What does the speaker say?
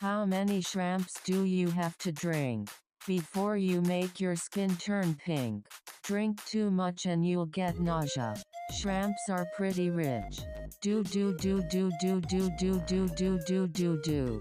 How many shrimps do you have to drink before you make your skin turn pink? Drink too much and you'll get nausea. Shrimps are pretty rich. Do do do do do do do do do do do do.